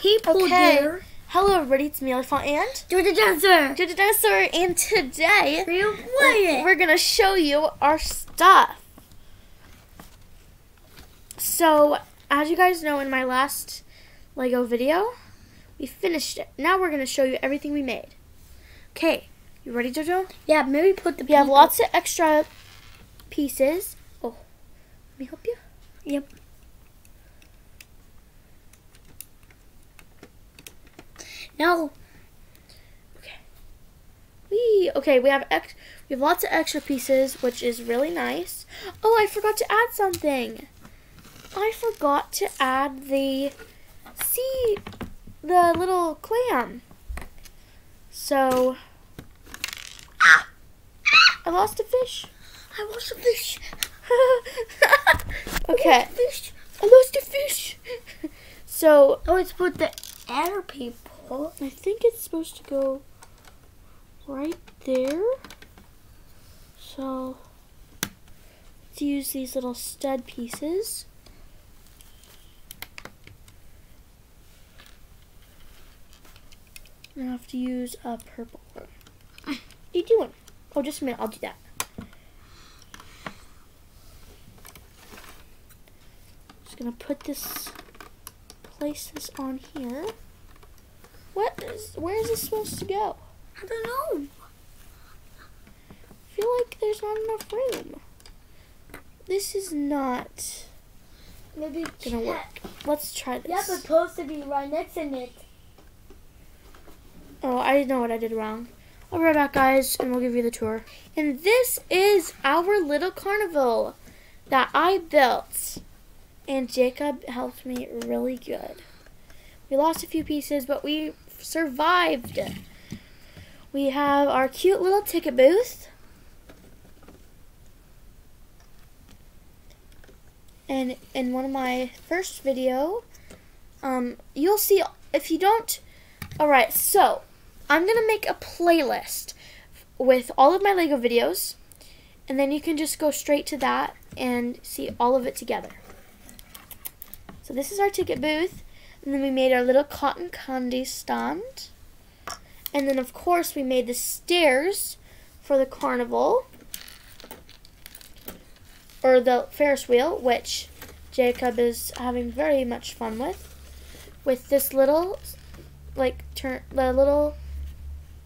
People Okay. Hello, everybody. It's me, Elliphant, and Do the dancer. Jojo Dinosaur. And today, we're, we're gonna show you our stuff. So, as you guys know, in my last Lego video, we finished it. Now we're gonna show you everything we made. Okay, you ready, Jojo? Yeah, maybe put the. We have lots of extra pieces. Oh, let me help you. Yep. Now, We okay. We have ex- we have lots of extra pieces, which is really nice. Oh, I forgot to add something. I forgot to add the see the little clam. So I lost a fish. I lost a fish. okay, Fish. I lost a fish. so Oh, let's put the air people. I think it's supposed to go right there. So let's use these little stud pieces. I have to use a purple one. What are you doing? Oh, just a minute. I'll do that. Just gonna put this, place this on here. What is, where is this supposed to go? I don't know. I feel like there's not enough room. This is not Maybe gonna work. Let's try this. Yeah, it's supposed to be right next to it. Oh, I didn't know what I did wrong. I'll be right back, guys, and we'll give you the tour. And this is our little carnival that I built. And Jacob helped me really good. We lost a few pieces, but we survived. We have our cute little ticket booth. And in one of my first video, um, you'll see if you don't. All right, so I'm gonna make a playlist with all of my Lego videos, and then you can just go straight to that and see all of it together. So this is our ticket booth, and then we made our little cotton candy stand, and then of course we made the stairs for the carnival or the Ferris wheel, which Jacob is having very much fun with, with this little like turn the little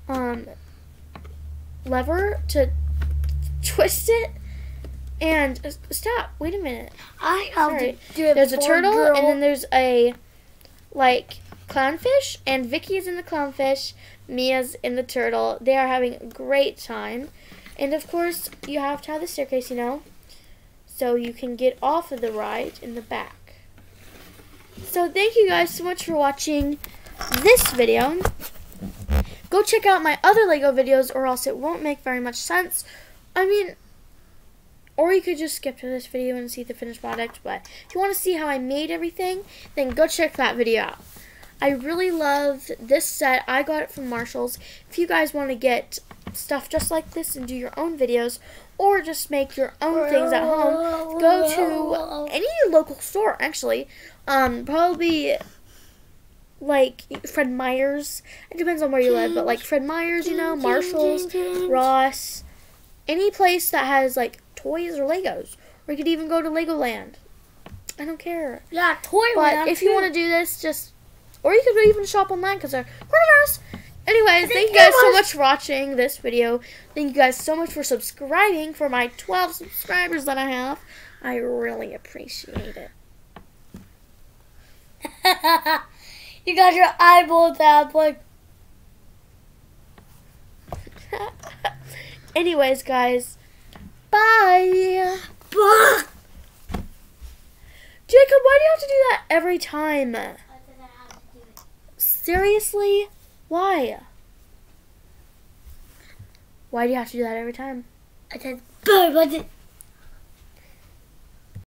um lever to twist it and uh, stop wait a minute I have Sorry. to do it. there's a turtle girl. and then there's a like clownfish and Vicky's in the clownfish Mia's in the turtle they are having a great time and of course you have to have the staircase you know so you can get off of the ride in the back so thank you guys so much for watching this video. Go check out my other Lego videos or else it won't make very much sense. I mean, or you could just skip to this video and see the finished product, but if you want to see how I made everything, then go check that video out. I really love this set. I got it from Marshalls. If you guys want to get stuff just like this and do your own videos or just make your own things at home, go to any local store actually. Um, probably like Fred Meyer's. It depends on where you live, but like Fred Meyer's, you know, Marshalls, Ross, any place that has like toys or Legos. Or you could even go to Legoland. I don't care. Yeah, toy But if you want to do this, just or you could even shop online because they're. Anyways, thank you guys so much for watching this video. Thank you guys so much for subscribing for my 12 subscribers that I have. I really appreciate it. you got your eyeballs out like Anyways, guys, bye. bah. Jacob, why do you have to do that every time? Seriously? Why? Why do you have to do that every time? I said, bah, but it-